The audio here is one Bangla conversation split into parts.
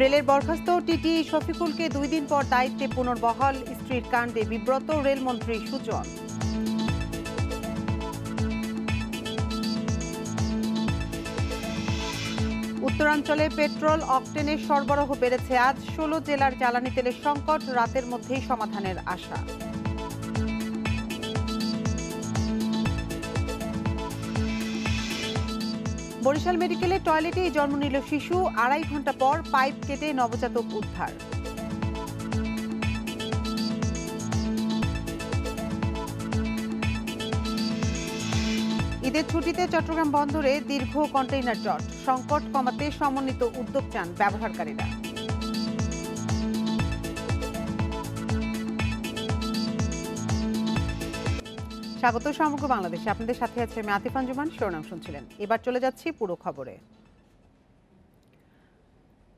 রেলের বরখাস্ত টিটি শফিকুলকে দুই দিন পর দায়িত্বে পুনর্বহাল স্ত্রীর কাণ্ডে বিব্রত রেলমন্ত্রী সুজন। উত্তরাঞ্চলে পেট্রোল, অকটেনের সরবরাহ বেড়েছে। আজ ষোলো জেলার জ্বালানি তেলের সংকট, রাতের মধ্যেই সমাধানের আশা। বরিশাল মেডিকেলে টয়লেটে জন্ম নিল শিশু। আড়াই ঘণ্টা পর পাইপ কেটে নবজাতক উদ্ধার। ঈদের ছুটিতে চট্টগ্রাম বন্দরে দীর্ঘ কন্টেইনার জট। সংকট কমাতে সমন্বিত উদ্যোগ চান ব্যবহারকারীরা। স্বাগত সমগ্র বাংলাদেশে। আপনাদের সাথে আছে আমি আতিফ আঞ্জুমান, শিরোনাম শুনছিলেন। এবার চলে যাচ্ছি পুরো খবরে।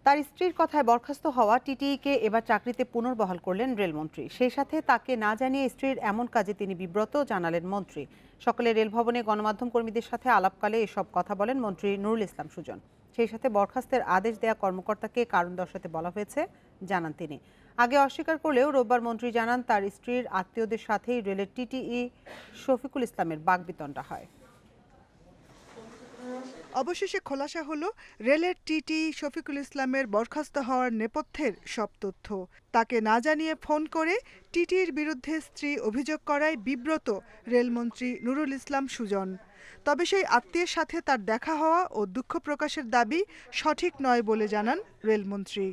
তার স্ত্রীর কথায় বরখাস্ত হওয়া টিটিইকে এবার চাকরিতে পুনর্বহাল করলেন রেলমন্ত্রী। সেই সাথে তাকে না জানিয়ে স্ত্রীর এমন কাজে তিনি বিব্রত জানালেন মন্ত্রী। সকালে রেলভবনে গণমাধ্যম কর্মীদের সাথে আলাপকালে এসব কথা বলেন মন্ত্রী নুরুল ইসলাম সুজন। সেই সাথে বরখাস্তের আদেশ দেয়া কর্মকর্তাকে কারণ দর্শাতে বলা হয়েছে, জানান তিনি। আগে অস্বীকার করলেও রোববার মন্ত্রী জানান তার স্ত্রীর আত্মীয়দের সাথেই রেলের টিটিই শফিকুল ইসলামের বাগবিতণ্ডা হয়। অবশেষে খোলাসা হলো রেলের টিটি শফিকুল ইসলামের বরখাস্ত হওয়ার নেপথ্যের সব তথ্য। তাকে না জানিয়ে ফোন করে টিটির বিরুদ্ধে স্ত্রী অভিযোগ করায় বিব্রত রেলমন্ত্রী নুরুল ইসলাম সুজন। তবে সেই আত্মীয়ের সাথে তার দেখা হওয়া ও দুঃখ প্রকাশের দাবি সঠিক নয় বলে জানান রেলমন্ত্রী।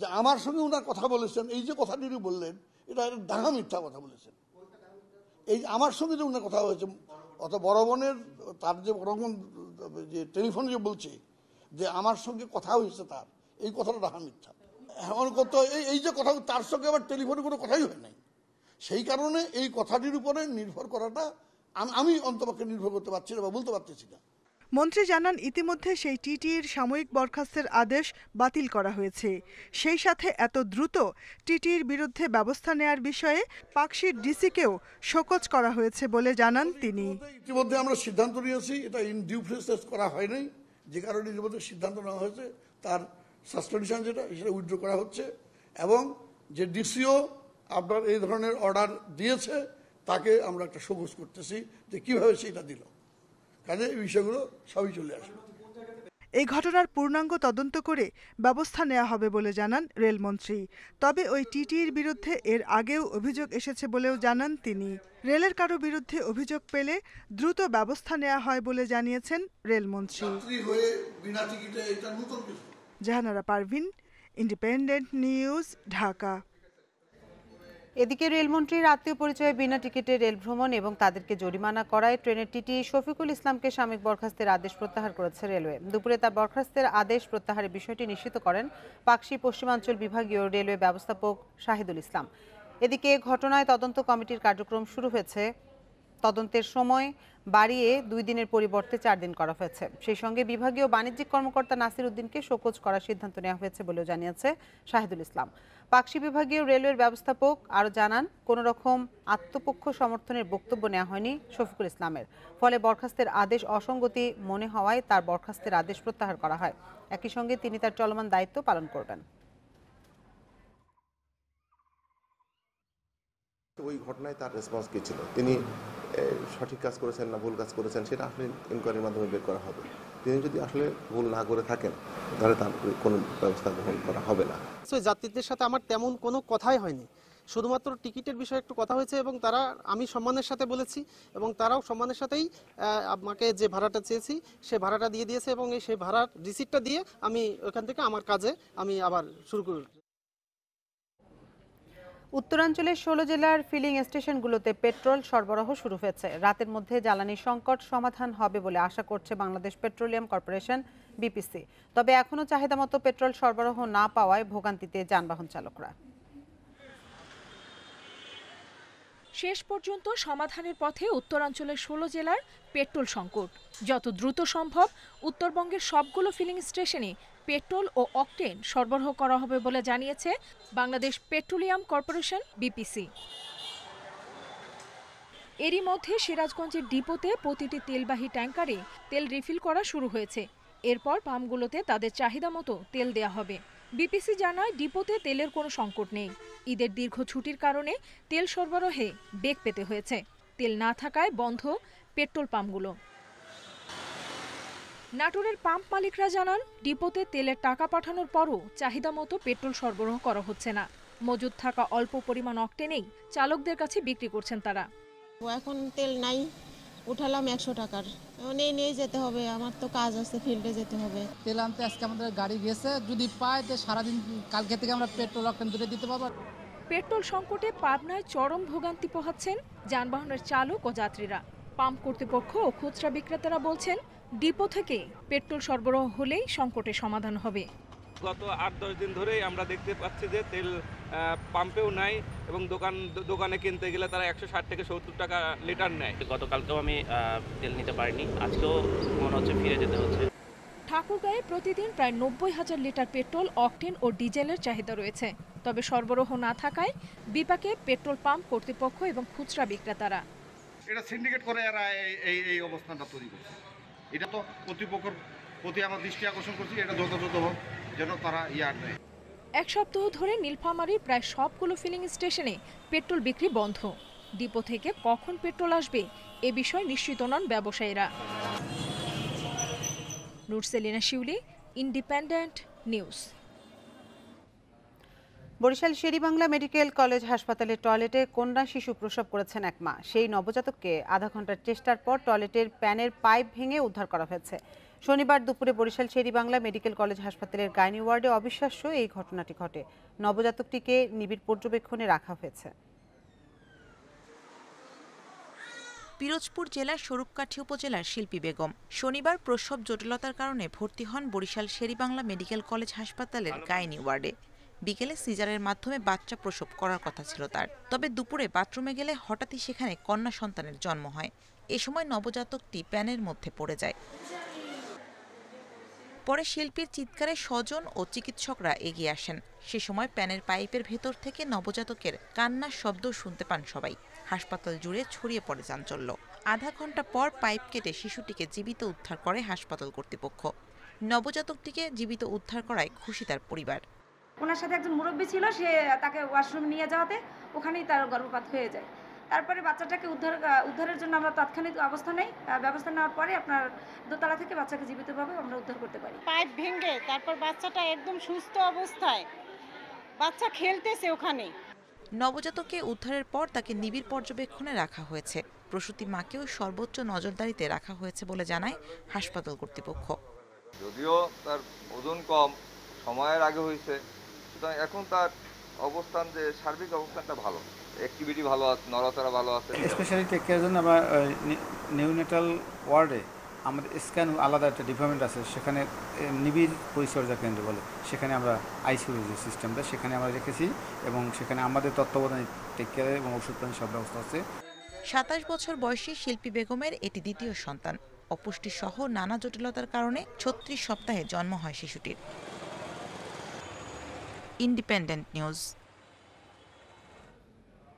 যে আমার সঙ্গে ওনার কথা বলেছেন, এই যে কথাটি বললেন, এটা একটা ডাঙা মিথ্যা কথা বলেছেন। এই আমার সঙ্গে যে ওনার কথা হয়েছে, অত বড় বোনের, তার যে রকম যে টেলিফোন যে বলছে, যে আমার সঙ্গে কথা হয়েছে তার, এই কথাটা ডাঙা মিথ্যা। এমন কত, এই এই যে কথা, তার সঙ্গে আবার টেলিফোনে কোনো কথাই হয় নাই। সেই কারণে এই কথাটির উপরে নির্ভর করাটা আমি অন্তপক্ষে নির্ভর করতে পারছি না বা বলতে পারতেছি না। মন্ত্রী জানান, ইতিমধ্যে সেই টিটির সাময়িক বরখাস্তের আদেশ বাতিল করা হয়েছে। সেই সাথে এত দ্রুত টিটির বিরুদ্ধে ব্যবস্থা নেয়ার বিষয়ে পাকশির ডিসিকেও শোকজ করা হয়েছে বলে জানান তিনি। ইতিমধ্যে আমরা সিদ্ধান্ত নিয়েছি, এটা ইন ডিউ প্রসেস করা হয়নি যে কারণে ইতিমধ্যে সিদ্ধান্ত নেওয়া হয়েছে, তার সাসপেনশন যেটা, সেটা উইথড্র করা হচ্ছে। এবং যে ডিসিও আপনার এই ধরনের অর্ডার দিয়েছে, তাকে আমরা একটা সবুজ করতেছি যে কীভাবে সেটা দিল। কাজে এই বিষয়গুলো সবই চলে আসবে। এই ঘটনার পূর্ণাঙ্গ তদন্ত করে ব্যবস্থা নেওয়া হবে বলে জানান রেলমন্ত্রী। তবে ওই টিটির বিরুদ্ধে এর আগেও অভিযোগ এসেছে বলেও জানান তিনি। রেলের কারও বিরুদ্ধে অভিযোগ পেলে দ্রুত ব্যবস্থা নেওয়া হয় বলে জানিয়েছেন রেলমন্ত্রী। Jahanara Parvin Independent News Dhaka. এদিকে রেলমন্ত্রীর আত্মীয় পরিচয়ে বিনা টিকিটে রেল ভ্রমণ এবং তাদেরকে জরিমানা করায় ট্রেনের টিটি শফিকুল ইসলামকে সাময়িক বরখাস্তের আদেশ প্রত্যাহার করেছে রেলওয়ে। দুপুরে তার বরখাস্তের আদেশ প্রত্যাহারের বিষয়টি নিশ্চিত করেন পাকশি পশ্চিমাঞ্চল বিভাগীয় রেলওয়ে ব্যবস্থাপক শাহিদুল ইসলাম। এদিকে ঘটনায় তদন্ত কমিটির কার্যক্রম শুরু হয়েছে। তদন্তের সময় বাড়িয়ে দুই দিনের পরিবর্তে চার দিন করা হয়েছে। সেই সঙ্গে বিভাগীয় বাণিজ্যিক কর্মকর্তা নাসির উদ্দিনকে শোকজ করার সিদ্ধান্ত নেওয়া হয়েছে বলেও জানিয়েছে শাহিদুল ইসলাম। পাকশি বিভাগীয় রেলওয়ের ব্যবস্থাপক আরও জানান, কোনো রকম আত্মপক্ষ সমর্থনের বক্তব্য নেওয়া হয়নি শফিকুল ইসলামের। ফলে বরখাস্তের আদেশ অসঙ্গতি মনে হওয়ায় তার বরখাস্তের আদেশ প্রত্যাহার করা হয়। একই সঙ্গে তিনি তার চলমান দায়িত্ব পালন করবেন। ওই ঘটনায় তার রেসপন্স কী ছিল? তিনি সঠিক কাজ করেছেন না ভুল কাজ করেছেন, সেটা আসলে ইনকোয়ারির মাধ্যমে বের করা হবে। তিনি যদি আসলে ভুল না করে থাকেন, তাহলে তার কোনো ব্যবস্থা গ্রহণ করা হবে না। যাত্রীদের সাথে আমার তেমন কোনো কথাই হয়নি। শুধুমাত্র টিকিটের বিষয়ে একটু কথা হয়েছে এবং তারা, আমি সম্মানের সাথে বলেছি এবং তারাও সম্মানের সাথেই আমাকে যে ভাড়াটা চেয়েছি, সে ভাড়াটা দিয়ে দিয়েছে এবং এই সেই ভাড়ার রিসিপ্টটা দিয়ে আমি ওখান থেকে আমার কাজে আমি আবার শুরু করি। উত্তরাঞ্চলের ষোলো জেলার ফিলিং স্টেশনগুলোতে পেট্রোল সরবরাহ শুরু হয়েছে। রাতের মধ্যে জ্বালানি সংকট সমাধান হবে বলে আশা করছে বাংলাদেশ পেট্রোলিয়াম কর্পোরেশন, বিপিসি। তবে এখনও চাহিদা মতো পেট্রোল সরবরাহ না পাওয়ায় ভোগান্তিতে যানবাহন চালকরা। শেষ পর্যন্ত সমাধানের পথে উত্তরাঞ্চলের ষোলো জেলার পেট্রোল সংকট। যত দ্রুত সম্ভব, উত্তরবঙ্গের সবগুলো ফিলিং স্টেশনে পেট্রোল ও অকটেন সরবরাহ করা হবে বলে জানিয়েছে বাংলাদেশ পেট্রোলিয়াম কর্পোরেশন, বিপিসি। এরই মধ্যে সিরাজগঞ্জের ডিপোতে প্রতিটি তেলবাহী ট্যাঙ্কারে তেল রিফিল করা শুরু হয়েছে। এরপর পাম্পগুলোতে তাদের চাহিদা মতো তেল দেয়া হবে। বিপিসি জানায়, ডিপোতে তেলের কোনো সংকট নেই। ঈদের দীর্ঘ ছুটির কারণে তেল সরবরাহে বেগ পেতে হয়েছে। তেল না থাকায় বন্ধ পেট্রোল পাম্পগুলো। নাটোরের পাম্প মালিকরা জানান ডিপোতে তেলের টাকা পাঠানোর পরও চাহিদা মতো পেট্রোল সরবরাহ করা হচ্ছে না। মজুদ থাকা অল্প পরিমাণ অক্টেনেই চালকদের কাছে বিক্রি করছেন তারা। ও এখন তেল নাই উঠালাম একশো টাকার। এই নিয়ে যেতে হবে আমার তো কাজ আছে ফিল্ডে যেতে হবে। তেল আনতে আজকে আমাদের গাড়ি গেছে যদি পায় তো সারাদিন কালকে থেকে আমরা পেট্রোল অকটেন দুটো দিতে পারব। পেট্রোল সংকটে পাবনায় চরম ভোগান্তি পোহাচ্ছেন যানবাহনের চালক ও যাত্রীরা। পাম্প কর্তৃপক্ষ ও খুচরা বিক্রেতারা বলছেন ডিপো থেকে পেট্রোল সরবরাহ হলেই সংকটের সমাধান হবে। গত আট দশ দিন ধরেই আমরা দেখতে পাচ্ছি যে তেল পাম্পেও নাই এবং দোকান দোকানে কিনতে গেলে তারা একশো ষাট থেকে সত্তর টাকা লিটার নেয়। গতকালকেও আমি তেল নিতে পারিনি। আজকেও মনে হচ্ছে ফিরে যেতে হচ্ছে। ঠাকুরগাঁয়ে প্রতিদিন প্রায় নব্বই হাজার লিটার পেট্রোল অকটেন ও ডিজেলের চাহিদা রয়েছে। তবে সরবরাহ না থাকায় বিপাকে পেট্রোল পাম্প কর্তৃপক্ষ এবং খুচরা বিক্রেতারা। এটা সিন্ডিকেট করে এরা এই- এই অবস্থানটা তৈরি করছে। এটা তো কর্তৃপক্ষের প্রতি আমার দৃষ্টি আকর্ষণ করছি, এটা যথাযথ হোক, যেন তারা ইয়ার নেয়। এক সপ্তাহ ধরে নীলফামারীর প্রায় সবগুলো ফিলিং স্টেশনে পেট্রোল বিক্রি বন্ধ। ডিপো থেকে কখন পেট্রোল আসবে, এ বিষয়ে নিশ্চিত নন ব্যবসায়ীরা। Nurselina Shiuli Independent News Barishal Sher e Bangla medical college হাসপাতালের টয়লেটে কন্যা শিশু প্রসব করেছেন এক মা। সেই নবজাতককে আধা ঘণ্টার চেষ্টার পর টয়লেটের প্যানের পাইপ ভেঙে উদ্ধার করা হয়েছে। শনিবার দুপুরে বরিশাল শেরিবাংলা মেডিকেল কলেজ হাসপাতালের গাইনি ওয়ার্ডে অবিশ্বাস্য এই ঘটনাটি ঘটে। নবজাতকটিকে নিবিড় পর্যবেক্ষণে রাখা হয়েছে। পিরোজপুর জেলার স্বরূপকাঠি উপজেলার শিল্পী বেগম। শনিবার প্রসব জটিলতার কারণে ভর্তি হন বরিশাল শেরিবাংলা মেডিকেল কলেজ হাসপাতালের গাইনি ওয়ার্ডে। বিকেলে সিজারের মাধ্যমে বাচ্চা প্রসব করার কথা ছিল তার। তবে দুপুরে বাথরুমে গেলে হঠাৎই সেখানে কন্যা সন্তানের জন্ম হয়। এ সময় নবজাতকটি প্যানের মধ্যে পড়ে যায়। পরে শিল্পীর চিৎকারে স্বজন ও চিকিৎসকরা এগিয়ে আসেন। সে সময় প্যানের পাইপের ভেতর থেকে নবজাতকের কান্নার শব্দ শুনতে পান সবাই। হাসপাতাল জুড়ে ছড়িয়ে পড়ে চাঞ্চল্য। আধা ঘণ্টা পর পাইপ কেটে শিশুটিকে জীবিত উদ্ধার করে হাসপাতাল কর্তৃপক্ষ। নবজাতকটিকে জীবিত উদ্ধার করায় খুশি তার পরিবার। ওনার সাথে একজন মুরব্বী ছিল সে তাকে ওয়াশরুম নিয়ে যাওয়াতে ওখানেই তার গর্ভপাত হয়ে যায়। তারপরে বাচ্চাটাকে উদ্ধার উদ্ধারের জন্য আমরা তাৎক্ষণিক অবস্থা নেই। ব্যবস্থা নেওয়ার পরে আপনার দোতলা থেকে বাচ্চাকে জীবিতভাবে আমরা উদ্ধার করতে পারি। পাইপ ভেঙে তারপর বাচ্চাটা একদম সুস্থ অবস্থায় বাচ্চা খেলতেছে ওখানে। নবজাতককে উদ্ধারের পর তাকে নিবিড় পর্যবেক্ষণে রাখা হয়েছে। প্রসূতি মাকেও সর্বোচ্চ নজরদারিতে রাখা হয়েছে বলে জানায় হাসপাতাল কর্তৃপক্ষ। যদিও তার ওজন কম সময়ের আগে হয়েছে সুতরাং এখন তার অবস্থান যে সার্বিক অবস্থানটা ভালো। অ্যাক্টিভিটি ভালো আছে নড়াচড়া ভালো আছে। স্পেশালি টেক কেয়ারের জন্য আমরা নিউনেটাল ওয়ার্ডে আমাদের স্ক্যান আলাদা একটা ডিপার্টমেন্ট আছে সেখানে নিবিড় পরিচর্যা কেন্দ্র বলে। সেখানে আমরা আইসিইউ যে সিস্টেমটা সেখানে আমরা রেখেছি এবং সেখানে আমাদের তত্ত্বাবধানে টেক কেয়ার এবং ওষুধ পানি সব ব্যবস্থা আছে। সাতাশ বছর বয়সী শিল্পী বেগমের এটি দ্বিতীয় সন্তান। অপুষ্টি সহ নানা জটিলতার কারণে ছত্রিশ সপ্তাহে জন্ম হয় শিশুটির। Independent News.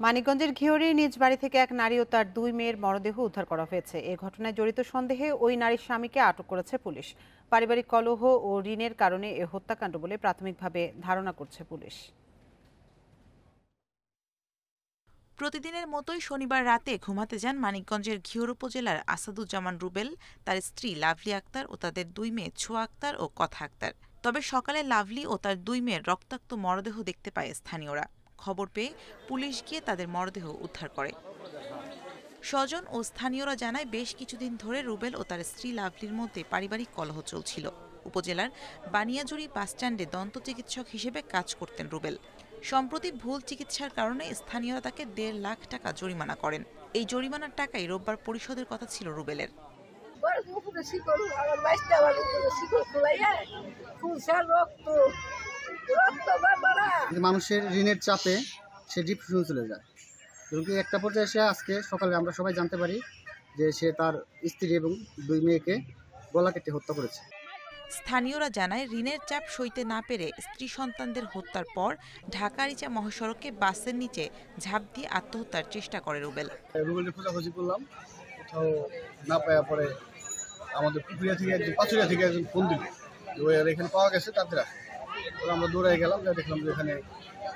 মানিকগঞ্জের ঘিওরি নিজ বাড়ি থেকে এক নারী ও তার দুই মেয়ের মরদেহ উদ্ধার করা হয়েছে। এ ঘটনায় জড়িত সন্দেহে ওই নারীর স্বামীকে আটক করেছে পুলিশ। পারিবারিক কলহ ও ঋণের কারণে এ হত্যাকাণ্ড বলে প্রাথমিকভাবে ধারণা করছে পুলিশ। প্রতিদিনের মতোই শনিবার রাতে ঘুমাতে যান মানিকগঞ্জের ঘিওর উপজেলার আসাদুজ্জামান রুবেল তার স্ত্রী লাভলি আক্তার ও তাদের দুই মেয়ে ছোয়া আক্তার ও কথা আক্তার। তবে সকালে লাভলি ও তার দুই মেয়ের রক্তাক্ত মরদেহ দেখতে পায় স্থানীয়রা। খবর পেয়ে পুলিশ গিয়ে তাদের মরদেহ উদ্ধার করে। স্বজন ও স্থানীয়রা জানায়, বেশ কিছুদিন ধরে রুবেল ও তার স্ত্রী লাভলির মধ্যে পারিবারিক কলহ চলছিল। উপজেলার বানিয়াজুড়ি বাসস্ট্যান্ডে দন্ত চিকিৎসক হিসেবে কাজ করতেন রুবেল। সম্প্রতি ভুল চিকিৎসার কারণে স্থানীয়রা তাকে দেড় লাখ টাকা জরিমানা করেন। এই জরিমানার টাকাই রোববার পরিশোধের কথা ছিল রুবেলের। মানুষের ঋণের চাপে সে ডিপ্রেশন চলে যায়। এবং কি একটা পর্যায়ে এসে আজকে সকালে আমরা সবাই জানতে পারি যে সে তার স্ত্রী এবং দুই মেয়েকে গলা কেটে হত্যা করেছে। স্থানীয়রা জানায় ঋণের চাপ সইতে না পেরে স্ত্রী সন্তানদের হত্যার পর ঢাকা-আরিচা মহাসড়কে বাসের নিচে ঝাঁপ দিয়ে আত্মহত্যার চেষ্টা করে রুবেল। রুবেলের খোঁজাখুঁজি করলাম। কোথাও না পাওয়া পরে আমাদের পুকুরিয়া থেকে একজন পাচুরিয়া থেকে একজন ফোন দিল যে ওই আর এখানে পাওয়া গেছে তাদের আসে আমরা দৌড়াই গেলাম যা দেখলাম যে এখানে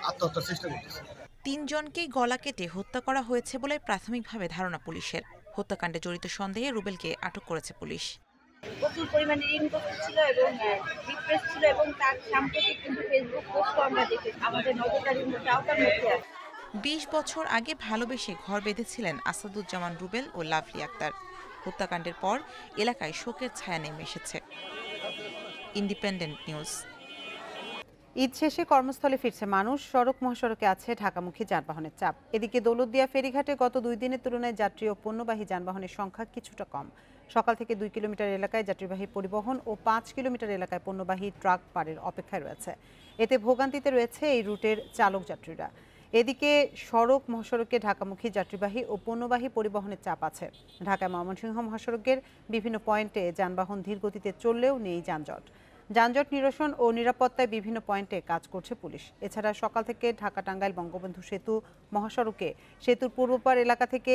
আত্মহত্যার চেষ্টা করতেছে। তিনজনকেই গলা কেটে হত্যা করা হয়েছে বলে প্রাথমিকভাবে ধারণা পুলিশের। হত্যাকাণ্ডে জড়িত সন্দেহে রুবেলকে আটক করেছে পুলিশ। প্রচুর পরিমাণে ঋণ ছিল এবং ডিপ্রেস ছিল এবং তার সাম্প্রতিক কিন্তু ফেসবুক পোস্টও আমরা দেখেছি। আমাদের নজরদারির মধ্যে আওতার মধ্যে আছে। বিশ বছর আগে ভালোবেসে ঘর বেঁধেছিলেন আসাদুজ্জামান রুবেল ও লাভলি আক্তার। হত্যাকাণ্ডের পর এলাকায় শোকের ছায়া নেমে এসেছে। Independent news. ঈদ শেষে কর্মস্থলে ফিরছে মানুষ। সড়ক মহাসড়কে আছে ঢাকামুখী যানবাহনের চাপ। এদিকে দৌলতদিয়া ফেরিঘাটে গত দুই দিনের তুলনায় যাত্রী ও পণ্যবাহী যানবাহনের সংখ্যা কিছুটা কম। সকাল থেকে দুই কিলোমিটার এলাকায় যাত্রীবাহী পরিবহন ও পাঁচ কিলোমিটার এলাকায় পণ্যবাহী ট্রাক পারের অপেক্ষায় রয়েছে। এতে ভোগান্তিতে রয়েছে এই রুটের চালক যাত্রীরা। এদিকে সড়ক মহাসড়কে ঢাকামুখী যাত্রীবাহী ও পণ্যবাহী পরিবহনের চাপ আছে। ঢাকায় ময়মনসিংহ মহাসড়কের বিভিন্ন পয়েন্টে যানবাহন ধীর গতিতে চললেও নেই যানজট। যানজট নিরসন ও নিরাপত্তায় বিভিন্ন পয়েন্টে কাজ করছে পুলিশ। এছাড়া সকাল থেকে ঢাকা টাঙ্গাইল বঙ্গবন্ধু সেতু মহাসড়কে সেতুর পূর্বপার এলাকা থেকে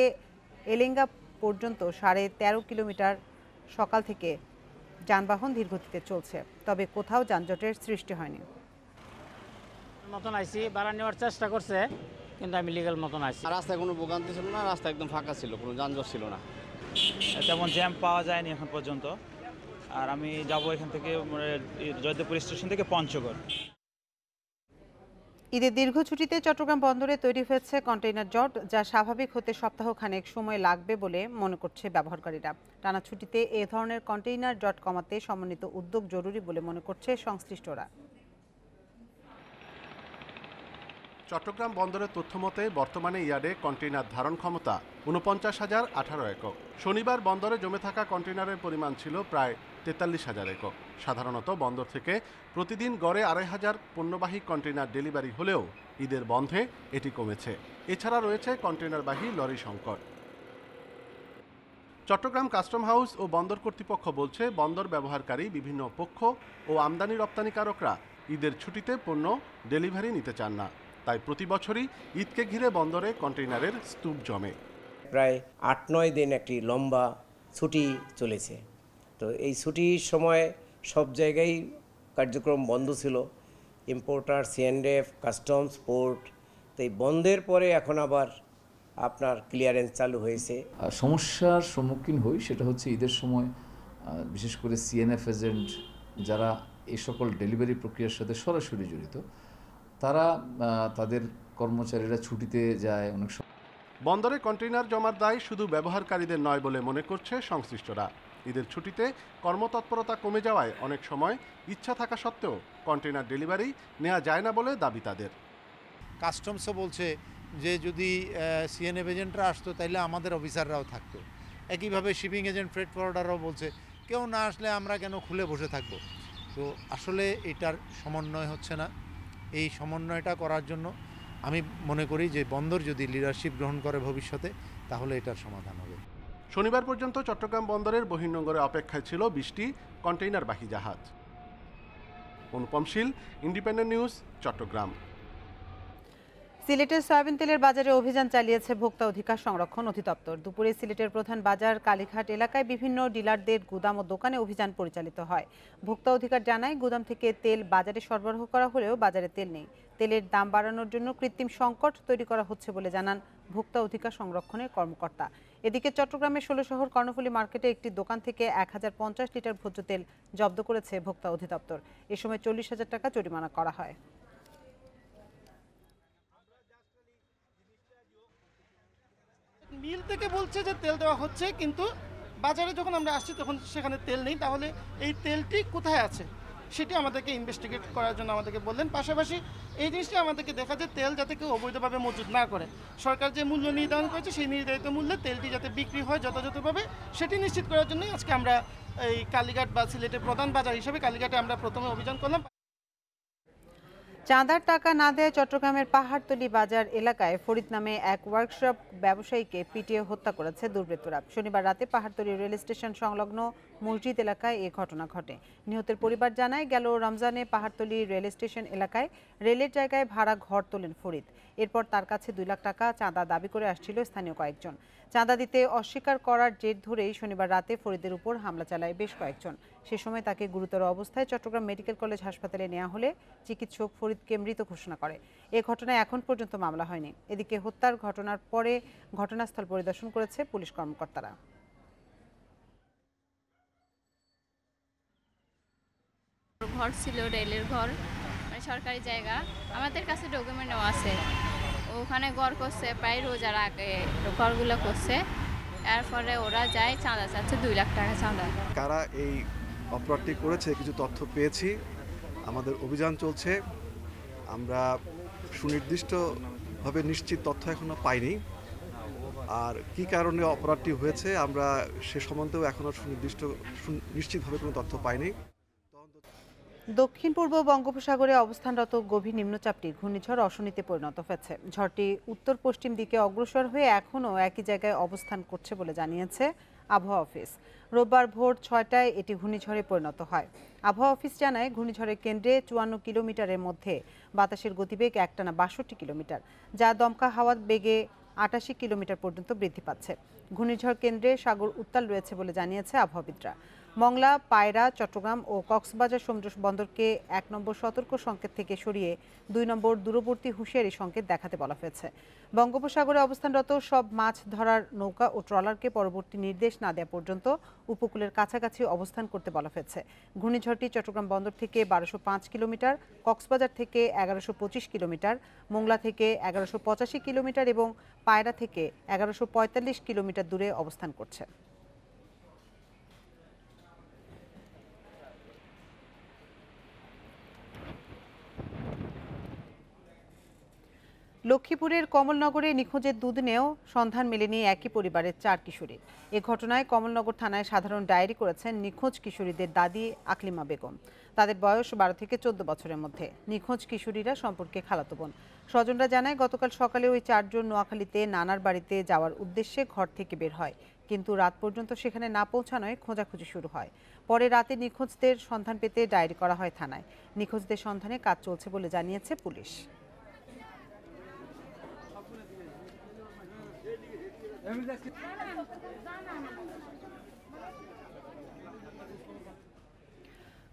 এলেঙ্গা পর্যন্ত সাড়ে তেরো কিলোমিটার সকাল থেকে যানবাহন ধীরগতিতে চলছে। তবে কোথাও যানজটের সৃষ্টি হয়নি। মতন আইসি ভাড়া নেওয়ার চেষ্টা করছে কিন্তু আমি লিগাল মতন আইসি রাস্তায় কোনো ভোগান্তি ছিল না? রাস্তা একদম ফাঁকা ছিল কোনো যানজট ছিল না? তেমন জ্যাম পাওয়া যায়নি এখন পর্যন্ত। আর আমি যাব এখান থেকে মানে, জয়দেবপুর স্টেশন থেকে পঞ্চগড়। ঈদের দীর্ঘ ছুটিতে চট্টগ্রাম বন্দরে তৈরি হয়েছে কন্টেইনার জট যা স্বাভাবিক হতে সপ্তাহখানেক সময় লাগবে বলে মনে করছে ব্যবহারকারীরা। টানা ছুটিতে এ ধরনের কন্টেইনার জট কমাতে সমন্বিত উদ্যোগ জরুরি বলে মনে করছে সংশ্লিষ্টরা। চট্টগ্রাম বন্দরের তথ্য মতে, বর্তমানে ইয়ার্ডে কন্টেইনার ধারণ ক্ষমতা উনপঞ্চাশ হাজার আঠারো একক। শনিবার বন্দরে জমে থাকা কন্টেইনারের পরিমাণ ছিল প্রায় তেতাল্লিশ হাজার একক। সাধারণত বন্দর থেকে প্রতিদিন গড়ে আড়াই হাজার পণ্যবাহী কন্টেইনার ডেলিভারি হলেও ঈদের বন্ধে এটি কমেছে। এছাড়া রয়েছে কন্টেইনারবাহী লরি সংকট। চট্টগ্রাম কাস্টম হাউস ও বন্দর কর্তৃপক্ষ বলছে, বন্দর ব্যবহারকারী বিভিন্ন পক্ষ ও আমদানি রপ্তানিকারকরা ঈদের ছুটিতে পণ্য ডেলিভারি নিতে চান না। তাই প্রতি বছরই ঈদকে ঘিরে বন্দরে কন্টেইনারের স্তূপ জমে। প্রায় আট নয় দিন একটি লম্বা ছুটি চলেছে। তো এই ছুটির সময় সব জায়গায় কার্যক্রম বন্ধ ছিল। ইম্পোর্টার সিএনডেফ কাস্টমস পোর্ট তো এই বন্ধের পরে এখন আবার আপনার ক্লিয়ারেন্স চালু হয়েছে। আর সমস্যার সম্মুখীন হই সেটা হচ্ছে ঈদের সময় বিশেষ করে সিএনএফ এজেন্ট যারা এই সকল ডেলিভারি প্রক্রিয়ার সাথে সরাসরি জড়িত তারা তাদের কর্মচারীরা ছুটিতে যায় অনেক সময়। বন্দরে কন্টেইনার জমার দায় শুধু ব্যবহারকারীদের নয় বলে মনে করছে সংশ্লিষ্টরা। ঈদের ছুটিতে কর্মতৎপরতা কমে যাওয়ায় অনেক সময় ইচ্ছা থাকা সত্ত্বেও কন্টেইনার ডেলিভারি নেওয়া যায় না বলে দাবি তাদের। কাস্টমসও বলছে যে যদি সিএনএফ এজেন্টরা আসতো তাহলে আমাদের অফিসাররাও থাকতো। একইভাবে শিপিং এজেন্ট ফ্রেড ফরওয়ার্ডাররাও বলছে কেউ না আসলে আমরা কেন খুলে বসে থাকব? তো আসলে এটার সমন্বয় হচ্ছে না। এই সমন্বয়টা করার জন্য আমি মনে করি যে বন্দর যদি লিডারশিপ গ্রহণ করে ভবিষ্যতে, তাহলে এটার সমাধান হবে। শনিবার পর্যন্ত চট্টগ্রাম বন্দরের বহির্নগরে অপেক্ষায় ছিল বিশটি কন্টেইনারবাহী জাহাজ। Anupamshil Independent News Chattogram. সিলেটের সয়াবিন তেলের বাজারে অভিযান চালিয়েছে ভোক্তা অধিকার সংরক্ষণ অধিদপ্তর। দুপুরে সিলেটের প্রধান বাজার কালীঘাট এলাকায় বিভিন্ন ডিলারদের গুদাম ও দোকানে অভিযান পরিচালিত হয়। ভোক্তা অধিকার জানায়, গুদাম থেকে তেল বাজারে সরবরাহ করা হলেও বাজারে তেল নেই। তেলের দাম বাড়ানোর জন্য কৃত্রিম সংকট তৈরি করা হচ্ছে বলে জানান ভোক্তা অধিকার সংরক্ষণের কর্মকর্তা। এদিকে চট্টগ্রামের ষোলো শহর কর্ণফুলী মার্কেটে একটি দোকান থেকে এক হাজার পঞ্চাশ লিটার ভোজ্য তেল জব্দ করেছে ভোক্তা অধিদপ্তর। এ সময় চল্লিশ হাজার টাকা জরিমানা করা হয়। মিল থেকে বলছে যে তেল দেওয়া হচ্ছে, কিন্তু বাজারে যখন আমরা আসছি তখন সেখানে তেল নেই। তাহলে এই তেলটি কোথায় আছে? সেটি আমাদেরকে ইনভেস্টিগেট করার জন্য আমাদেরকে বললেন। পাশাপাশি এই জিনিসটি আমাদেরকে দেখা যে তেল যাতে কেউ অবৈধভাবে মজুত না করে। সরকার যে মূল্য নির্ধারণ করেছে, সেই নির্ধারিত মূল্যে তেলটি যাতে বিক্রি হয় যথাযথভাবে, সেটি নিশ্চিত করার জন্যই আজকে আমরা এই কালীঘাট বা সিলেটের প্রধান বাজার হিসেবে কালীঘাটে আমরা প্রথমে অভিযান করলাম। চাঁদার টাকা না দেয় চট্টগ্রামের পাহাড়তলি বাজার এলাকায় ফরিদ নামে এক ওয়ার্কশপ ব্যবসায়ীকে পিটিয়ে হত্যা করেছে দুর্বৃত্তরা। শনিবার রাতে পাহাড়তলি রেল স্টেশন সংলগ্ন মসজিদ এলাকায় এ ঘটনা ঘটে। নিহতের পরিবার জানায়, গেল রমজানে পাহাড়তলি রেল স্টেশন এলাকায় রেলের জায়গায় ভাড়া ঘর তোলেন ফরিদ। এরপর তার কাছে দুই লাখ টাকা চাঁদা দাবি করে আসছিল স্থানীয় কয়েকজন। চাঁদা দিতে অস্বীকার করার জের ধরেই শনিবার রাতে ফরিদের উপর হামলা চালায় বেশ কয়েকজন। সে সময় তাকে গুরুতর অবস্থায় চট্টগ্রাম মেডিকেল কলেজ হাসপাতালে নেওয়া হলে চিকিৎসক ফরিদকে মৃত ঘোষণা করে। এ ঘটনায় এখন পর্যন্ত মামলা হয়নি। এদিকে হত্যার ঘটনার পরে ঘটনাস্থল পরিদর্শন করেছে পুলিশ কর্মকর্তারা। ঘর ছিল, রেলের ঘর মানে সরকারি জায়গা। আমাদের কাছে ডকুমেন্টও আছে। ওখানে ঘর করছে, প্রায় রোজার আগে ঘরগুলো করছে। এরপরে ওরা যায়, চাঁদা চাচ্ছে, দুই লাখ টাকা চাঁদা। কারা এই অপরাধটি করেছে? কিছু তথ্য পেয়েছি। আমাদের অভিযান চলছে। আমরা সুনির্দিষ্টভাবে নিশ্চিত তথ্য এখনও পাইনি। আর কি কারণে অপরাধটি হয়েছে, আমরা সে সম্বন্ধেও এখনও সুনির্দিষ্ট নিশ্চিতভাবে কোনো তথ্য পাইনি। দক্ষিণ পূর্ব বঙ্গোপসাগরে অবস্থানরত গভীর নিম্নচাপটি ঘূর্ণিঝড় অশনিতে পরিণত হয়েছে। ঝড়টি উত্তর পশ্চিম দিকে অগ্রসর হয়ে এখনও একই জায়গায় অবস্থান করছে বলে জানিয়েছে আবহাওয়া অফিস। রোববার ভোর ছয়টায় এটি ঘূর্ণিঝড়ে পরিণত হয়। আবহাওয়া অফিস জানায়, ঘূর্ণিঝড়ের কেন্দ্রে চুয়ান্ন কিলোমিটারের মধ্যে বাতাসের গতিবেগ একটানা বাষট্টি কিলোমিটার, যা দমকা হাওয়ার বেগে আটাশি কিলোমিটার পর্যন্ত বৃদ্ধি পাচ্ছে। ঘূর্ণিঝড় কেন্দ্রে সাগর উত্তাল রয়েছে বলে জানিয়েছে আবহাওয়াবিদরা। মংলা, পায়রা, চট্টগ্রাম ও কক্সবাজার সমুদ্র বন্দরকে এক নম্বর সতর্ক সংকেত থেকে সরিয়ে দুই নম্বর দূরবর্তী হুঁশিয়ারি সংকেত দেখাতে বলা হয়েছে। বঙ্গোপসাগরে অবস্থানরত সব মাছ ধরার নৌকা ও ট্রলারকে পরবর্তী নির্দেশ না দেওয়া পর্যন্ত উপকূলের কাছাকাছি অবস্থান করতে বলা হয়েছে। ঘূর্ণিঝড়টি চট্টগ্রাম বন্দর থেকে বারোশো কিলোমিটার, কক্সবাজার থেকে এগারোশো কিলোমিটার, মোংলা থেকে এগারোশো কিলোমিটার এবং পায়রা থেকে এগারোশো কিলোমিটার দূরে অবস্থান করছে। লক্ষ্মীপুরের কমলনগরে নিখোঁজের দুদিনেও সন্ধান মেলেনি একই পরিবারের চার কিশোরী। এ ঘটনায় কমলনগর থানায় সাধারণ ডায়েরি করেছেন নিখোঁজ কিশোরীদের দাদি আকলিমা বেগম। তাদের বয়স বারো থেকে চোদ্দ বছরের মধ্যে। নিখোঁজ কিশোরীরা সম্পর্কে খালাতো বোন। স্বজনরা জানায়, গতকাল সকালে ওই চারজন নোয়াখালীতে নানার বাড়িতে যাওয়ার উদ্দেশ্যে ঘর থেকে বের হয়। কিন্তু রাত পর্যন্ত সেখানে না পৌঁছানোয় খোঁজাখুঁজি শুরু হয়। পরে রাতে নিখোঁজদের সন্ধান পেতে ডায়েরি করা হয় থানায়। নিখোঁজদের সন্ধানে কাজ চলছে বলে জানিয়েছে পুলিশ।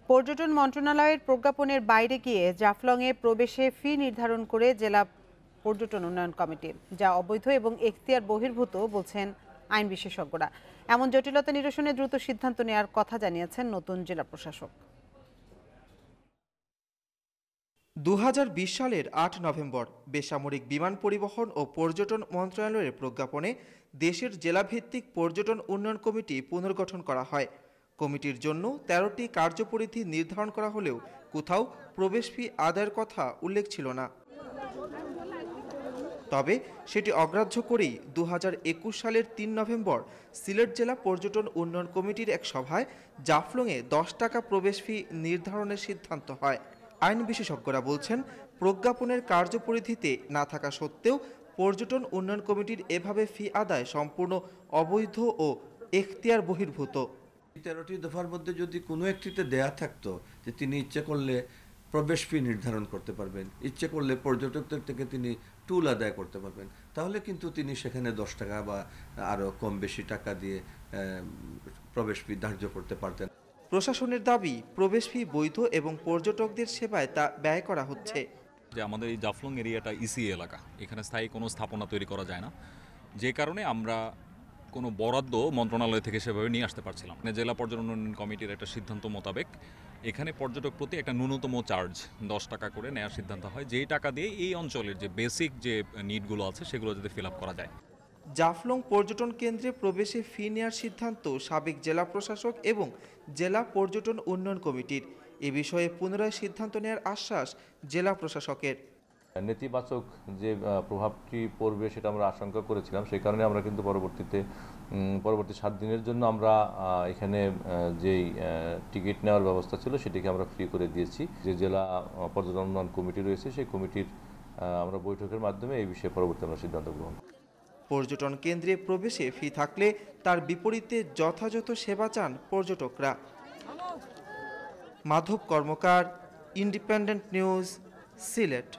পর্যটন মন্ত্রণালয়ের প্রজ্ঞাপনের বাইরে গিয়ে জাফলংয়ে প্রবেশে ফি নির্ধারণ করে জেলা পর্যটন উন্নয়ন কমিটি, যা অবৈধ এবং এখতিয়ার বহির্ভূত বলছেন আইন বিশেষজ্ঞরা। এমন জটিলতা নিরসনে দ্রুত সিদ্ধান্ত নেওয়ার কথা জানিয়েছেন নতুন জেলা প্রশাসক। দু হাজার বিশ সালের আট নভেম্বর বেসামরিক বিমান পরিবহন ও পর্যটন মন্ত্রণালয়ের প্রজ্ঞাপনে দেশের জেলাভিত্তিক পর্যটন উন্নয়ন কমিটি পুনর্গঠন করা হয়। কমিটির জন্য তেরোটি কার্যপরিধি নির্ধারণ করা হলেও কোথাও প্রবেশ ফি আদায়ের কথা উল্লেখ ছিল না। তবে সেটি অগ্রাহ্য করেই দু হাজার একুশ সালের তিন নভেম্বর সিলেট জেলা পর্যটন উন্নয়ন কমিটির এক সভায় জাফলংয়ে দশ টাকা প্রবেশ ফি নির্ধারণের সিদ্ধান্ত হয়। আইন বিশেষজ্ঞরা বলছেন, প্রজ্ঞাপনের কার্যপরিধিতে না থাকা সত্ত্বেও পর্যটন উন্নয়ন কমিটির এভাবে ফি আদায় সম্পূর্ণ অবৈধ ও এখতিয়ার বহির্ভূত। তেরোটি দফার মধ্যে যদি কোনো একটিতে দেয়া থাকতো যে তিনি ইচ্ছে করলে প্রবেশ ফি নির্ধারণ করতে পারবেন ইচ্ছে করলে পর্যটকদের থেকে তিনি টুল আদায় করতে পারবেন তাহলে কিন্তু তিনি সেখানে দশ টাকা বা আরও কম বেশি টাকা দিয়ে প্রবেশ ফি ধার্য করতে পারতেন। প্রশাসনের দাবি প্রবেশ ফি বৈধ এবং পর্যটকদের সেবায় তা ব্যয় করা হচ্ছে। যে আমাদের এই জাফলং এরিয়াটা ইসি এলাকা। এখানে স্থায়ী কোনো স্থাপনা তৈরি করা যায় না। যে কারণে আমরা কোনো বরাদ্দ মন্ত্রণালয় থেকে সেভাবে নিয়ে আসতে পারছিলাম। জেলা পর্যটন উন্নয়ন কমিটির একটা সিদ্ধান্ত মোতাবেক এখানে পর্যটক প্রতি একটা ন্যূনতম চার্জ দশ টাকা করে নেওয়ার সিদ্ধান্ত হয়। যেই টাকা দিয়ে এই অঞ্চলের যে বেসিক যে নিডগুলো আছে সেগুলো যাতে ফিল করা যায়। জাফলং পর্যটন কেন্দ্রে প্রবেশে ফি নেওয়ার সিদ্ধান্ত সাবেক জেলা প্রশাসক এবং জেলা পর্যটন উন্নয়ন কমিটির। এ বিষয়ে পুনরায় সিদ্ধান্ত নেওয়ার আশ্বাস জেলা প্রশাসকের। নেতিবাচক যে প্রভাবটি পড়বে সেটা আমরা আশঙ্কা করেছিলাম সেই কারণে আমরা কিন্তু পরবর্তীতে পরবর্তী সাত দিনের জন্য আমরা এখানে যেই টিকিট নেওয়ার ব্যবস্থা ছিল সেটিকে আমরা ফ্রি করে দিয়েছি। যে জেলা পর্যটন উন্নয়ন কমিটি রয়েছে সেই কমিটির আমরা বৈঠকের মাধ্যমে এই বিষয়ে পরবর্তী আমরা সিদ্ধান্ত গ্রহণ। পর্যটন কেন্দ্রে প্রবেশে ফি থাকলে তার বিপরীতে যথাযথ সেবা চান পর্যটকরা। Madhab Karmakar Independent News Sylhet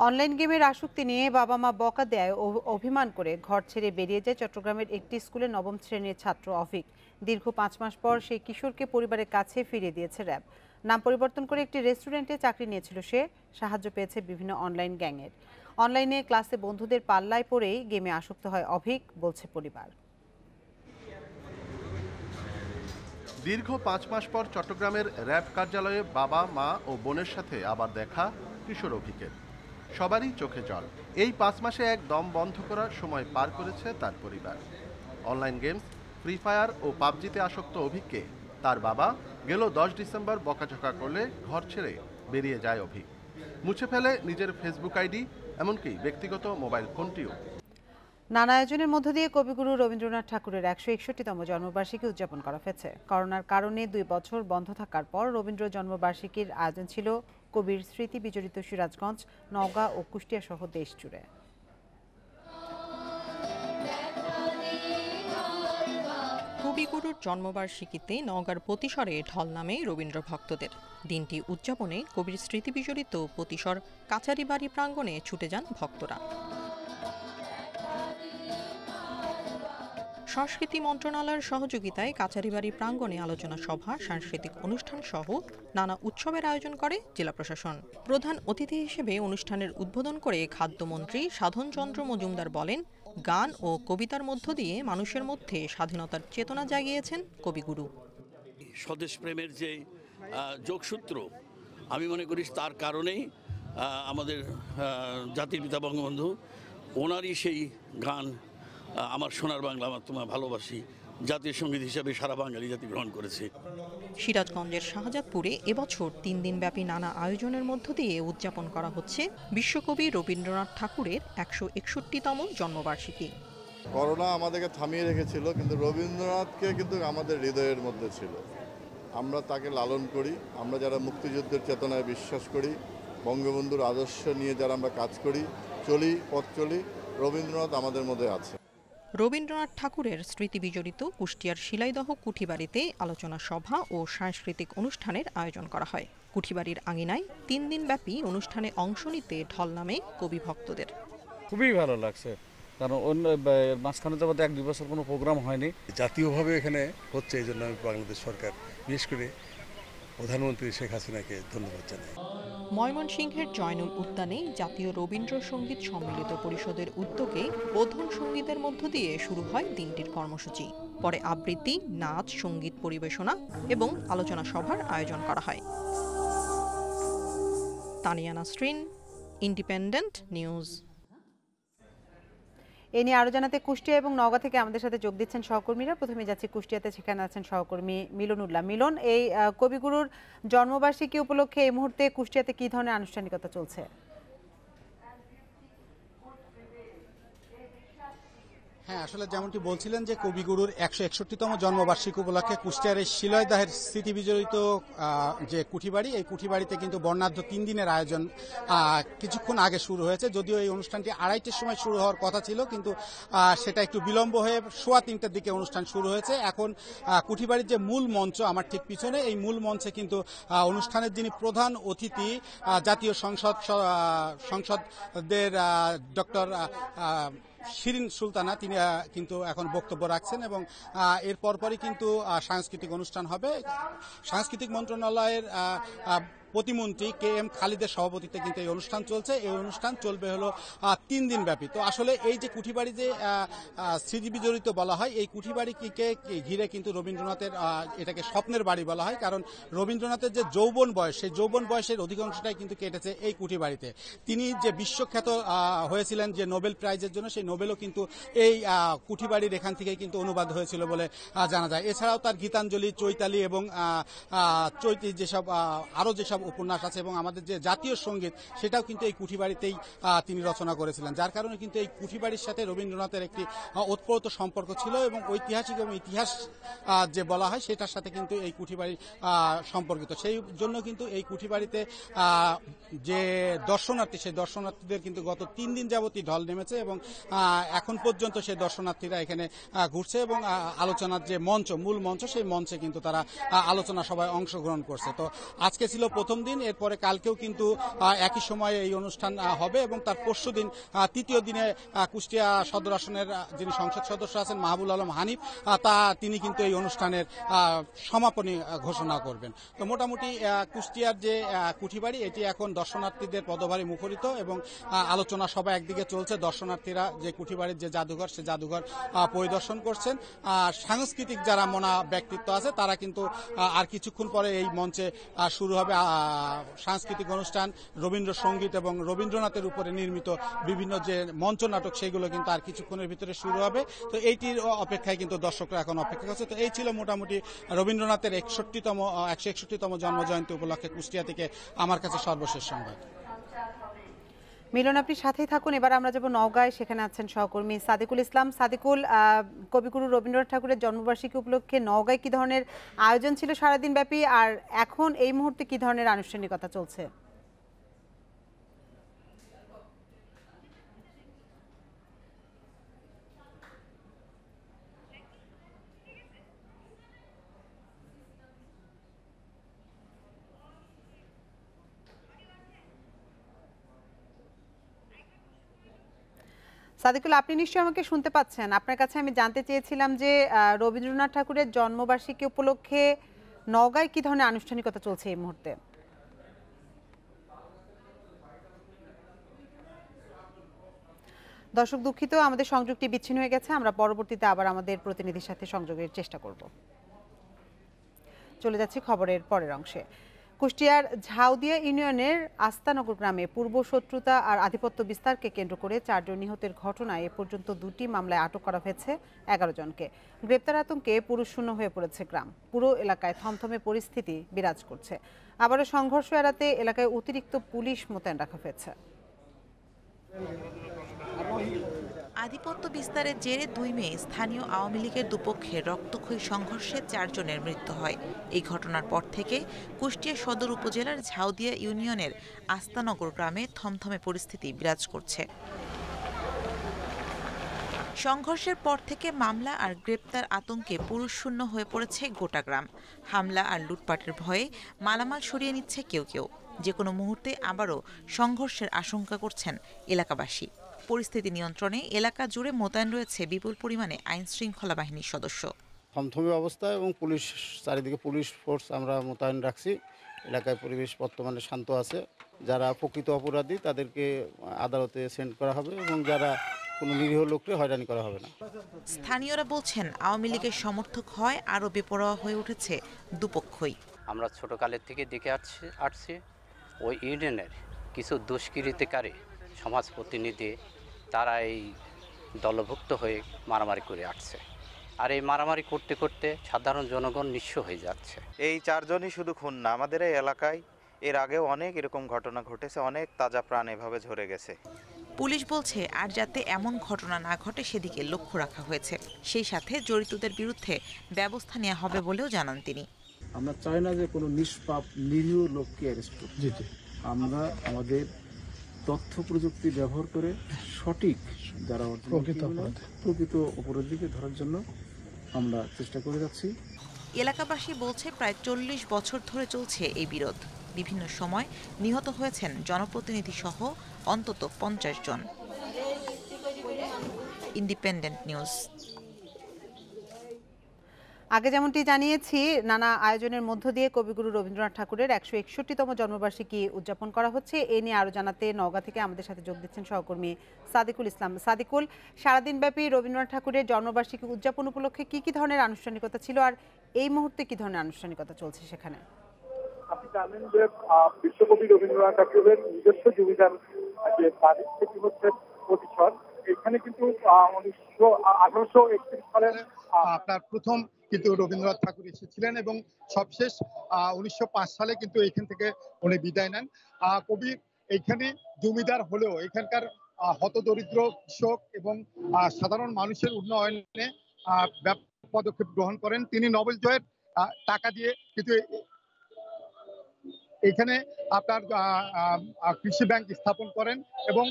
online গেমের আসক্তি নিয়ে বাবা মা বকা দেয় অভিমান করে ঘর ছেড়ে বেরিয়ে যায় চট্টগ্রামের একটি স্কুলে নবম শ্রেণির ছাত্র অফিক। দীর্ঘ পাঁচ মাস পর সেই কিশোরকে পরিবারের কাছে ফিরিয়ে দিয়েছে র্যাব। নাম পরিবর্তন করে একটি রেস্টুরেন্টে চাকরি নিয়েছিল সে। সাহায্য পেয়েছে বিভিন্ন অনলাইন গ্যাংয়ের অনলাইনে ক্লাসে বন্ধুদের পাল্লায় পড়েই গেমে আসক্ত হয় অভিক বলছে পরিবার। দীর্ঘ পাঁচ মাস পর চট্টগ্রামের র্যাব কার্যালয়ে বাবা, মা ও বোনের সাথে আবার দেখা কিশোর অভিকের। সবারই চোখে জল। এই পাঁচ মাসে এক দম বন্ধ করার সময় পার করেছে তার পরিবার। অনলাইন গেমস, ফ্রি ফায়ার ও পাবজিতে আসক্ত অভিককে তার বাবা গেল দশ ডিসেম্বর বকাঝকা করলে ঘর ছেড়ে বেরিয়ে যায় অভিক। মুছে ফেলে নিজের ফেসবুক আইডি, এমনকি ব্যক্তিগত মোবাইল ফোনটিও। নানা আয়োজনের মধ্য দিয়ে কবিগুরু রবীন্দ্রনাথ ঠাকুরের একশো একষট্টিতম জন্মবার্ষিকী উদযাপন করা হয়েছে। করোনার কারণে দুই বছর বন্ধ থাকার পর রবীন্দ্র জন্মবার্ষিকীর আয়োজন ছিল কবির স্মৃতি বিজড়িত সিরাজগঞ্জ, নওগাঁ ও কুষ্টিয়া সহ দেশ জুড়ে। কবিগুরুর জন্মবার্ষিকীতে নওগাঁর প্রতিসরে ঢল নামে রবীন্দ্র ভক্তদের দিনটি উদযাপনে কবির স্মৃতি বিজড়িত পতিসর কাছারি বাড়ি প্রাঙ্গণে ছুটে যান ভক্তরা। সংস্কৃতি মন্ত্রণালয়ের সহযোগিতায় কাছারিবাড়ি প্রাঙ্গণে আলোচনা সভা, সাংস্কৃতিক অনুষ্ঠান সহ নানা উৎসবের আয়োজন করে জেলা প্রশাসন। প্রধান অতিথি হিসেবে অনুষ্ঠানের উদ্বোধন করে খাদ্যমন্ত্রী সাধনচন্দ্র মজুমদার বলেন, গান ও কবিতার মধ্য দিয়ে মানুষের মধ্যে স্বাধীনতার চেতনা জাগিয়েছেন কবিগুরু। স্বদেশ প্রেমের যে যোগসূত্র, আমি মনে করি তার কারণেই আমাদের জাতির পিতা বঙ্গবন্ধু, ওনারই সেই গান আমার সোনার বাংলা আমার তোমার ভালোবাসি। জাতীয় সংগীত হিসাবে সারা বাঙালি জাতি গ্রহণ করেছে। সিরাজগঞ্জের শাহজাদপুরে এবছর তিন দিনব্যাপী নানা আয়োজনের মধ্য দিয়ে উদযাপন করা হচ্ছে বিশ্বকবি রবীন্দ্রনাথ ঠাকুরের একশো একষট্টিতম জন্মবার্ষিকী। করোনা আমাদেরকে থামিয়ে রেখেছিল কিন্তু রবীন্দ্রনাথকে কিন্তু আমাদের হৃদয়ের মধ্যে ছিল। আমরা তাকে লালন করি আমরা যারা মুক্তিযুদ্ধের চেতনায় বিশ্বাস করি বঙ্গবন্ধুর আদর্শ নিয়ে যারা আমরা কাজ করি চলি পথ চলি রবীন্দ্রনাথ আমাদের মধ্যে আছে। রবীন্দ্রনাথ ঠাকুরের স্মৃতি বিজড়িত কুষ্টিয়ার শিলাইদহ কুঠিবাড়িতে আলোচনা সভা ও সাংস্কৃতিক অনুষ্ঠানের আয়োজন করা হয়। কুঠিবাড়ির আঙিনায় তিন দিনব্যাপী অনুষ্ঠানে অংশ নিতে ঢল নামে কবি ভক্তদের। খুবই ভালো লাগছে কারণ অন্য মাঝখানে যাবত এক দুই বছর কোনো প্রোগ্রাম হয়নি। জাতীয়ভাবে এখানে হচ্ছে এই জন্য আমি বাংলাদেশ সরকার বিশেষ করে প্রধানমন্ত্রী শেখ হাসিনাকে ধন্যবাদ জানাই। ময়মনসিংহের জয়নুল উদ্যানে জাতীয় রবীন্দ্রসঙ্গীত সম্মিলিত পরিষদের উদ্যোগে বোধন সঙ্গীতের মধ্য দিয়ে শুরু হয় দিনটির কর্মসূচি। পরে আবৃত্তি, নাচ, সংগীত পরিবেশনা এবং আলোচনা সভার আয়োজন করা হয়। Tania Nasrin Independent News. এ নিয়ে আরও জানাতে কুষ্টিয়া এবং নওগাঁ থেকে আমাদের সাথে যোগ দিচ্ছেন সহকর্মীরা। প্রথমে যাচ্ছি কুষ্টিয়াতে, সেখানে আছেন সহকর্মী মিলন উল্লাহ মিলন, এই কবিগুরুর জন্মবার্ষিকী উপলক্ষে এই মুহূর্তে কুষ্টিয়াতে কি ধরনের আনুষ্ঠানিকতা চলছে? হ্যাঁ আসলে যেমনটি বলছিলেন যে কবিগুরুর একশো একষট্টিতম জন্মবার্ষিকী উপলক্ষে কুষ্টিয়ার এই শিলয়দাহের স্মৃতি বিজড়িত যে কুঠিবাড়ি, এই কুঠিবাড়িতে কিন্তু বর্ণাঢ্য তিন দিনের আয়োজন কিছুক্ষণ আগে শুরু হয়েছে। যদিও এই অনুষ্ঠানটি আড়াইটের সময় শুরু হওয়ার কথা ছিল, কিন্তু সেটা একটু বিলম্ব হয়ে সোয়া তিনটার দিকে অনুষ্ঠান শুরু হয়েছে। এখন কুঠিবাড়ির যে মূল মঞ্চ আমার ঠিক পিছনে, এই মূল মঞ্চে কিন্তু অনুষ্ঠানের যিনি প্রধান অতিথি জাতীয় সংসদ সংসদদের ডক্টর শিরিন সুলতানা, তিনি কিন্তু এখন বক্তব্য রাখছেন এবং এর পরপরই কিন্তু সাংস্কৃতিক অনুষ্ঠান হবে। সাংস্কৃতিক মন্ত্রণালয়ের প্রতিমন্ত্রী কে এম খালিদের সভাপতিত্বে কিন্তু এই অনুষ্ঠান চলছে। এই অনুষ্ঠান চলবে হলো তিন দিন ব্যাপী। তো আসলে এই যে কুঠিবাড়ি যে আহ, আহ, স্মৃতি বিজড়িত বলা হয় এই কুঠিবাড়িকে ঘিরে কিন্তু রবীন্দ্রনাথের এটাকে স্বপ্নের বাড়ি বলা হয়। কারণ রবীন্দ্রনাথের যে যৌবন বয়স সেই যৌবন বয়সের অধিকাংশটাই কিন্তু কেটেছে এই কুঠিবাড়িতে। তিনি যে বিশ্বখ্যাত হয়েছিলেন যে নোবেল প্রাইজের জন্য সেই নোবেলও কিন্তু এই কুঠিবাড়ির এখান থেকেই কিন্তু অনুবাদ হয়েছিল বলে জানা যায়। এছাড়াও তার গীতাঞ্জলি চৈতালি এবং চৈতি যেসব আরও যেসব উপন্যাস আছে এবং আমাদের যে জাতীয় সংগীত, সেটাও কিন্তু এই কুঠিবাড়িতেই তিনি রচনা করেছিলেন। যার কারণে কিন্তু এই কুঠিবাড়ির সাথে রবীন্দ্রনাথের একটি ওতপ্রোত সম্পর্ক ছিল এবং ঐতিহাসিক এবং ইতিহাস যে বলা হয়, সেটার সাথে কিন্তু এই কুঠিবাড়ি সম্পর্কিত। সেই জন্য কিন্তু এই কুঠিবাড়িতে যে দর্শনার্থী, সেই দর্শনার্থীদের কিন্তু গত তিন দিন যাবতই ঢল নেমেছে এবং এখন পর্যন্ত সেই দর্শনার্থীরা এখানে ঘুরছে এবং আলোচনার যে মঞ্চ, মূল মঞ্চ, সেই মঞ্চে কিন্তু তারা আলোচনা সভায় অংশগ্রহণ করছে। তো আজকে ছিল প্রথম দিন, এরপরে কালকেও কিন্তু একই সময়ে এই অনুষ্ঠান হবে এবং তার পরশু দিন তৃতীয় দিনে কুষ্টিয়া সদর আসনের যিনি সংসদ সদস্য আছেন, মাহবুল আলম হানিফ তা, তিনি কিন্তু এই অনুষ্ঠানের সমাপনী ঘোষণা করবেন। তো মোটামুটি কুষ্টিয়ার যে কুঠিবাড়ি, এটি এখন দর্শনার্থীদের পদভারে মুখরিত এবং আলোচনা সভা একদিকে চলছে। দর্শনার্থীরা যে কুঠিবাড়ির যে জাদুঘর, সে জাদুঘর পরিদর্শন করছেন। আর সাংস্কৃতিক যারা মনা ব্যক্তিত্ব আছে, তারা কিন্তু আর কিছুক্ষণ পরে এই মঞ্চে শুরু হবে সাংস্কৃতিক অনুষ্ঠান, রবীন্দ্রসঙ্গীত এবং রবীন্দ্রনাথের উপরে নির্মিত বিভিন্ন যে মঞ্চ নাটক সেগুলো কিন্তু আর কিছুক্ষণের ভিতরে শুরু হবে। তো এইটির অপেক্ষায় কিন্তু দর্শকরা এখন অপেক্ষা করছে। তো এই ছিল মোটামুটি রবীন্দ্রনাথের একষট্টিতম একশো একষট্টিতম জন্মজয়ন্তী উপলক্ষে কুষ্টিয়া থেকে আমার কাছে সর্বশেষ সংবাদ। মিলন, আপনি সাথেই থাকুন। এবার আমরা যাব নওগাঁয়। সেখানে আছেন সহকর্মী সাদিকুল ইসলাম। সাদিকুল কবিগুরু রবীন্দ্রনাথ ঠাকুরের জন্মবার্ষিকী উপলক্ষে নওগাঁয় কি ধরনের আয়োজন ছিল সারাদিন ব্যাপী আর এখন এই মুহূর্তে কি ধরনের আনুষ্ঠানিকতা চলছে? সাদিকুল, আপনি নিশ্চয়ই আমাকে শুনতে পাচ্ছেন। আপনার কাছে আমি জানতে চেয়েছিলাম যে রবীন্দ্রনাথ ঠাকুরের জন্মবার্ষিকী উপলক্ষে নওগাঁয় কি ধরনের আনুষ্ঠানিকতা চলছে এই মুহূর্তে? দর্শক দুঃখিত, আমাদের সংযোগটি বিচ্ছিন্ন হয়ে গেছে। আমরা পরবর্তীতে আবার আমাদের প্রতিনিধির সাথে সংযোগের চেষ্টা করব। চলে যাচ্ছি খবরের পরের অংশে। কুষ্টিয়ার ঝাউদিয়া ইউনিয়নের আস্তানগর গ্রামে পূর্ব শত্রুতা আর আধিপত্য বিস্তারকে কেন্দ্র করে চারজন নিহতের ঘটনায় এ পর্যন্ত দুটি মামলায় আটক করা হয়েছে এগারো জনকে। গ্রেপ্তার আতঙ্কে পুরুষ শূন্য হয়ে পড়েছে গ্রাম। পুরো এলাকায় থমথমে পরিস্থিতি বিরাজ করছে। আবারও সংঘর্ষ এড়াতে এলাকায় অতিরিক্ত পুলিশ মোতায়েন রাখা হয়েছে। আধিপত্য বিস্তারের জেরে দুই মেয়ে স্থানীয় আওয়ামী লীগের দুপক্ষে রক্তক্ষয়ী সংঘর্ষে চারজনের মৃত্যু হয়। এই ঘটনার পর থেকে কুষ্টিয়া সদর উপজেলার ঝাউদিয়া ইউনিয়নের আস্তানগর গ্রামে থমথমে পরিস্থিতি বিরাজ করছে। সংঘর্ষের পর থেকে মামলা আর গ্রেপ্তার আতঙ্কে পুরুষশূন্য হয়ে পড়েছে গোটা গ্রাম। হামলা আর লুটপাটের ভয়ে মালামাল সরিয়ে নিচ্ছে কেউ কেউ। যে কোনো মুহূর্তে আবারও সংঘর্ষের আশঙ্কা করছেন এলাকাবাসী। পরিস্থিতি নিয়ন্ত্রণে এলাকা জুড়ে মোতায়েন রয়েছে বিপুল পরিমাণে আইন শৃঙ্খলা বাহিনীর সদস্য। থমথমে অবস্থা এবং পুলিশ চারিদিকে পুলিশ ফোর্স আমরা মোতায়েন রাখছি। এলাকায় পরিবেশ বর্তমানে শান্ত আছে। যারা প্রকৃত অপরাধী তাদেরকে আদালতে সেন্ড করা হবে এবং যারা কোনো নিরীহ লোককে হয়রানি করা হবে না। স্থানীয়রা বলছেন আওয়ামী লীগের সমর্থক হয় আরও বেপরোয়া হয়ে উঠেছে দুপক্ষই। আমরা ছোটোকালের থেকে দেখে আসছি আসছি ওই ইউনিয়নের কিছু দুষ্কৃতিকারী সমাজ প্রতিনিধি তারা এই দলভুক্ত হয়ে মারামারি করে আসছে। আর এই মারামারি করতে করতে সাধারণ জনগণ নিঃস্ব হয়ে যাচ্ছে। এই চারজনই শুধু খুন না আমাদের এই এলাকায় এর আগেও অনেক এরকম ঘটনা ঘটেছে অনেক তাজা প্রাণ এভাবে ঝরে গেছে। পুলিশ বলছে আর যাতে এমন ঘটনা না ঘটে সেদিকে লক্ষ্য রাখা হয়েছে। সেই সাথে জড়িতদের বিরুদ্ধে ব্যবস্থা নেওয়া হবে বলেও জানান তিনি। আমরা চাই না যে কোনো নিষ্পাপ নিরীহ লোককে অ্যারেস্ট করতে আমরা আমাদের তথ্য প্রযুক্তি ব্যবহার করে সঠিক যারা প্রকৃত। প্রকৃত অপরাধীকে ধরার জন্য আমরা চেষ্টা করে যাচ্ছি। এলাকাবাসী বলছে প্রায় চল্লিশ বছর ধরে চলছে এই বিরোধ। বিভিন্ন সময় নিহত হয়েছেন জনপ্রতিনিধি সহ অন্তত পঞ্চাশ জন। Independent news. আগে যেমনটি জানিয়েছি নানা আয়োজনের মধ্য দিয়ে কবিগুরু রবীন্দ্রনাথ ঠাকুরের একশো একষট্টিতম জন্মবার্ষিকী উদযাপন করা হচ্ছে। এ নিয়ে আরও জানাতে নওগাঁ থেকে আমাদের সাথে যোগ দিচ্ছেন সহকর্মী সাদিকুল ইসলাম। সাদিকুল সারাদিনব্যাপী রবীন্দ্রনাথ ঠাকুরের জন্মবার্ষিকী উদযাপন উপলক্ষে কি কি ধরনের আনুষ্ঠানিকতা ছিল আর এই মুহূর্তে কি ধরনের আনুষ্ঠানিকতা চলছে সেখানে? আপনি জানেন যে বিশ্বকবি রবীন্দ্রনাথ ঠাকুরের নিজস্ব জমিদার যে বাড়ি সেটি হচ্ছে এখানে কিন্তু উনিশশো আঠারোশো একত্রিশ সালের আপনার প্রথম কিন্তু রবীন্দ্রনাথ ঠাকুর এসেছিলেন এবং সবশেষ উনিশশো সালে কিন্তু এখান থেকে উনি বিদায় নেন। কবি এইখানে জমিদার হলেও এখানকার হতদরিদ্র কৃষক এবং সাধারণ মানুষের উন্নয়নে পদক্ষেপ গ্রহণ করেন। তিনি নোবেল জয়ের টাকা দিয়ে কিন্তু এখানে আপনার কৃষি ব্যাংক স্থাপন করেন এবং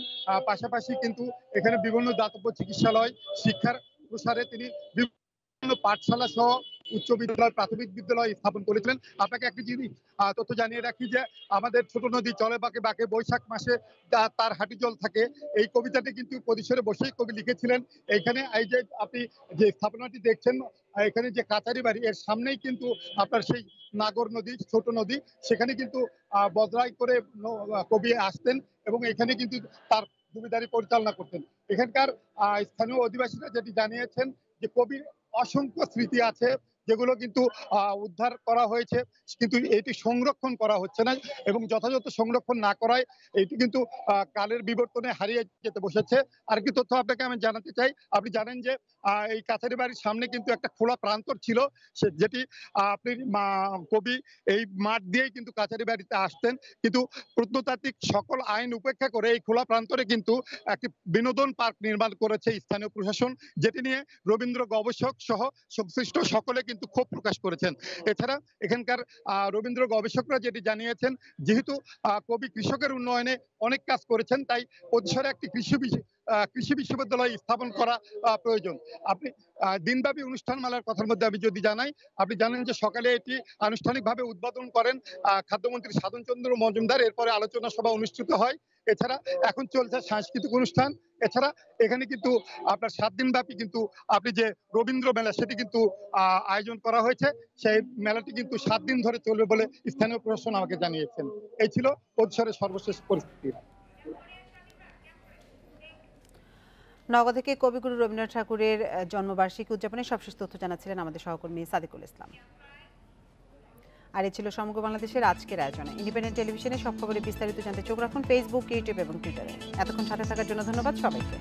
পাশাপাশি কিন্তু এখানে বিভিন্ন দাতব্য চিকিৎসালয়, শিক্ষার প্রসারে তিনি পাঠশালা সহ উচ্চ বিদ্যালয়, প্রাথমিক বিদ্যালয় স্থাপন করেছিলেন। আপনাকে একটি জিনিস তথ্য জানিয়ে রাখি যে আমাদের ছোট নদী চলে, বাঁকে বাঁকে বৈশাখ মাসে তার হাঁটি জল থাকে, এই কবিতাটি কিন্তু পরিসরে বসেই কবি লিখেছিলেন। এইখানে এই যে আপনি যে স্থাপনাটি দেখছেন, এখানে যে কাচারি বাড়ি, এর সামনেই কিন্তু আপনার সেই নাগর নদী, ছোট নদী, সেখানে কিন্তু বদলাই করে কবি আসতেন এবং এখানে কিন্তু তার জমিদারি পরিচালনা করতেন। এখানকার স্থানীয় অধিবাসীরা যেটি জানিয়েছেন যে কবির অসংখ্য স্মৃতি আছে। যেগুলো কিন্তু উদ্ধার করা হয়েছে, কিন্তু এটি সংরক্ষণ করা হচ্ছে না এবং যথাযথ সংরক্ষণ না করায় এটি কিন্তু কালের বিবর্তনে হারিয়ে যেতে বসেছে। আর কি তথ্য আপনাকে আমি জানাতে চাই। আপনি জানেন যে এই কাছারি বাড়ির সামনে কিন্তু একটা খোলা প্রান্তর ছিল যেটি আপনি কবি এই মাঠ দিয়েই কিন্তু কাছারি বাড়িতে আসতেন। কিন্তু প্রত্নতাত্ত্বিক সকল আইন উপেক্ষা করে এই খোলা প্রান্তরে কিন্তু একটি বিনোদন পার্ক নির্মাণ করেছে স্থানীয় প্রশাসন, যেটি নিয়ে রবীন্দ্র গবেষক সহ সংশ্লিষ্ট সকলে কিন্তু ক্ষোভ প্রকাশ করেছেন। এছাড়া এখানকার রবীন্দ্র গবেষকরা যেটি জানিয়েছেন, যেহেতু কবি কৃষকের উন্নয়নে অনেক কাজ করেছেন, তাই পরিসরে একটি কৃষি কৃষি বিশ্ববিদ্যালয় স্থাপন করা প্রয়োজন। আপনি দিনব্যাপী অনুষ্ঠান মেলার কথার মধ্যে আমি যদি জানাই, আপনি জানেন যে সকালে এটি আনুষ্ঠানিকভাবে উদ্বোধন করেন খাদ্যমন্ত্রী সাধন চন্দ্র মজুমদার। এরপরে আলোচনা সভা অনুষ্ঠিত হয়। এছাড়া এখন চলছে সাংস্কৃতিক অনুষ্ঠান। এছাড়া এখানে কিন্তু আপনার সাত দিন ব্যাপী কিন্তু আপনি যে রবীন্দ্র মেলা, সেটি কিন্তু আয়োজন করা হয়েছে। সেই মেলাটি কিন্তু সাত দিন ধরে চলবে বলে স্থানীয় প্রশাসন আমাকে জানিয়েছেন। এই ছিল পরিসরের সর্বশেষ পরিস্থিতি। নগদ থেকে কবিগুরু রবীন্দ্রনাথ ঠাকুরের জন্মবার্ষিকী উদযাপনে সবশেষ তথ্য জানাচ্ছিলেন আমাদের সহকর্মী সাদিকুল ইসলাম। আর এ ছিল সমগ্র বাংলাদেশের আজকের আয়োজনে। ইন্ডিপেন্ডেন্ট টেলিভিশনে সব খবরে বিস্তারিত জানতে চোখ রাখুন ফেসবুক ইউটিউব এবং টুইটারে এতক্ষণ সাথে থাকার জন্য ধন্যবাদ সবাইকে।